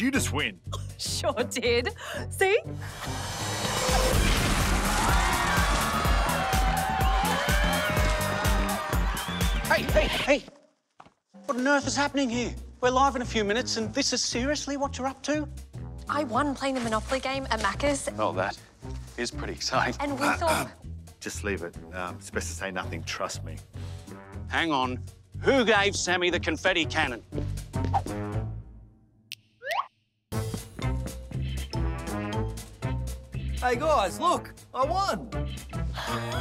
you just win? Sure did. See? Hey, hey, hey! What on earth is happening here? We're live in a few minutes, and this is seriously what you're up to? I won playing the Monopoly game at Macca's, Well, that is pretty exciting. and we thought. Just leave it. Um, it's best to say nothing. Trust me. Hang on. Who gave Sammy the confetti cannon? Hey guys, look, I won!